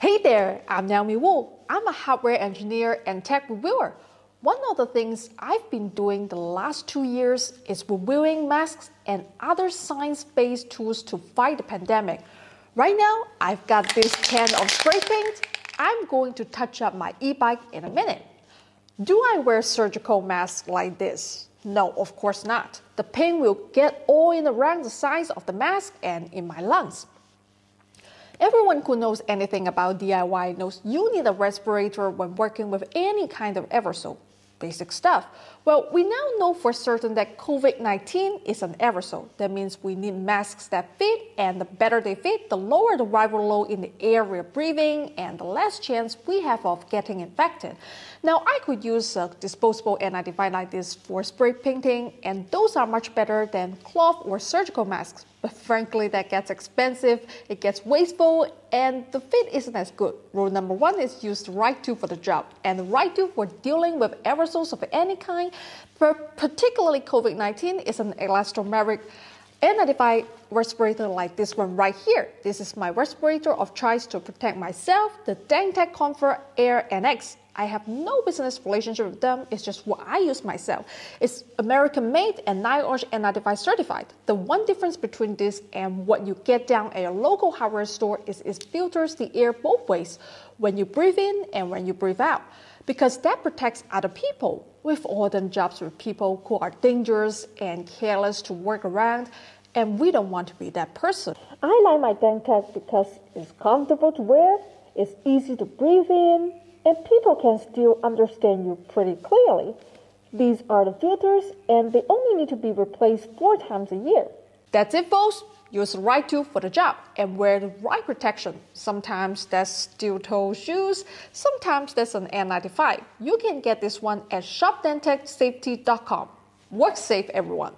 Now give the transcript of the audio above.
Hey there, I'm Naomi Wu. I'm a hardware engineer and tech reviewer. One of the things I've been doing the last two years is reviewing masks and other science based tools to fight the pandemic. Right now, I've got this can of spray paint. I'm going to touch up my e bike in a minute. Do I wear surgical masks like this? No, of course not. The paint will get all in around the sides of the mask and in my lungs. Everyone who knows anything about DIY knows you need a respirator when working with any kind of aerosol. Basic stuff. Well, we now know for certain that COVID 19 is an aerosol. That means we need masks that fit, and the better they fit, the lower the viral load in the air we're breathing, and the less chance we have of getting infected. Now, I could use a disposable N95 like this for spray painting, and those are much better than cloth or surgical masks. But frankly, that gets expensive, it gets wasteful, and the fit isn't as good. Rule number one is use the right tool for the job. And the right tool for dealing with aerosols of any kind, but particularly COVID 19, is an elastomeric N95 respirator like this one right here. This is my respirator of choice to protect myself, the Dentec Comfort Air NX. I have no business relationship with them. It's just what I use myself. It's American made and NIOSH N95 certified. The one difference between this and what you get down at a local hardware store is it filters the air both ways when you breathe in and when you breathe out because that protects other people. We've all done jobs with people who are dangerous and careless to work around, and we don't want to be that person. I like my Dentec because it's comfortable to wear, it's easy to breathe in, and people can still understand you pretty clearly. These are the filters, and they only need to be replaced four times a year. That's it, folks. Use the right tool for the job and wear the right protection. Sometimes that's steel toe shoes, sometimes that's an N95. You can get this one at shopdentecsafety.com. Work safe, everyone.